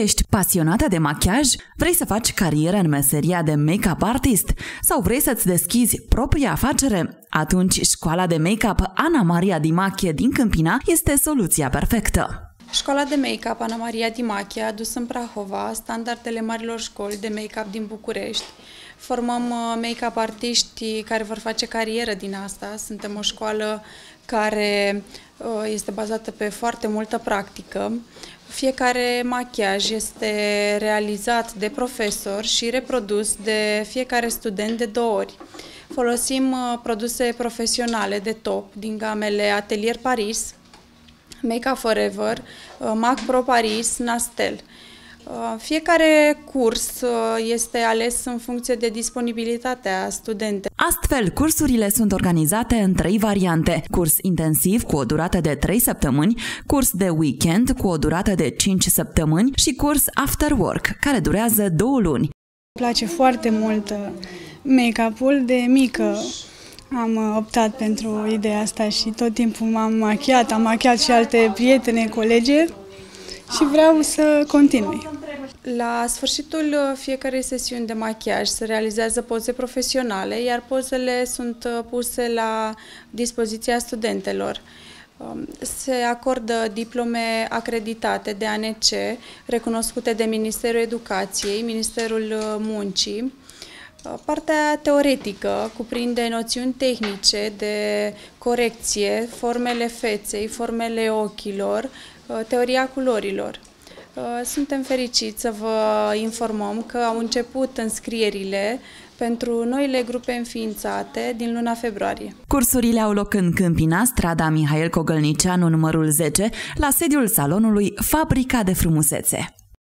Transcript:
Ești pasionată de machiaj? Vrei să faci carieră în meseria de make-up artist? Sau vrei să-ți deschizi propria afacere? Atunci școala de make-up Ana Maria Dimachie din Câmpina este soluția perfectă. Școala de make-up Ana Maria Dimachia a adus în Prahova standardele marilor școli de make-up din București. Formăm uh, make-up artiști care vor face carieră din asta. Suntem o școală care uh, este bazată pe foarte multă practică. Fiecare machiaj este realizat de profesor și reprodus de fiecare student de două ori. Folosim uh, produse profesionale de top din gamele Atelier Paris, Make Forever, uh, Mac Pro Paris, Nastel. Uh, fiecare curs uh, este ales în funcție de disponibilitatea studentei. Astfel, cursurile sunt organizate în trei variante. Curs intensiv cu o durată de 3 săptămâni, curs de weekend cu o durată de 5 săptămâni și curs after work, care durează 2 luni. Îmi place foarte mult make-up-ul de mică. Am optat pentru ideea asta și tot timpul m-am machiat, am machiat și alte prietene, colege și vreau să continui. La sfârșitul fiecarei sesiuni de machiaj se realizează poze profesionale, iar pozele sunt puse la dispoziția studentelor. Um, se acordă diplome acreditate de ANC, recunoscute de Ministerul Educației, Ministerul Muncii, Partea teoretică cuprinde noțiuni tehnice de corecție, formele feței, formele ochilor, uh, teoria culorilor. Uh, suntem fericiți să vă informăm că au început înscrierile pentru noile grupe înființate din luna februarie. Cursurile au loc în Câmpina, strada Mihail Cogălnicianu, numărul 10, la sediul salonului Fabrica de Frumusețe.